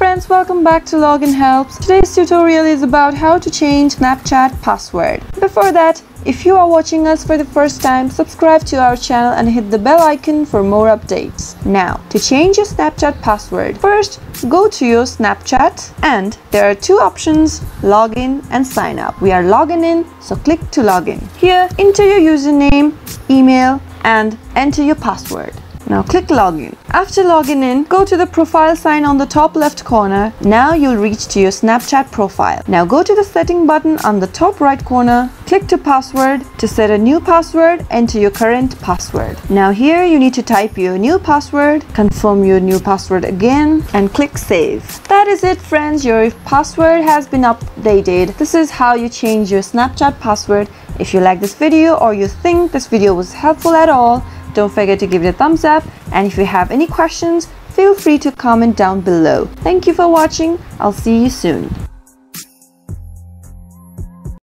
friends, welcome back to Login Helps. Today's tutorial is about how to change Snapchat password. Before that, if you are watching us for the first time, subscribe to our channel and hit the bell icon for more updates. Now, to change your Snapchat password, first go to your Snapchat and there are two options, login and sign up. We are logging in, so click to login. Here, enter your username, email and enter your password. Now click login. After logging in, go to the profile sign on the top left corner. Now you'll reach to your Snapchat profile. Now go to the setting button on the top right corner. Click to password. To set a new password, enter your current password. Now here you need to type your new password, confirm your new password again and click save. That is it friends, your password has been updated. This is how you change your Snapchat password. If you like this video or you think this video was helpful at all, don't forget to give it a thumbs up and if you have any questions, feel free to comment down below. Thank you for watching. I'll see you soon.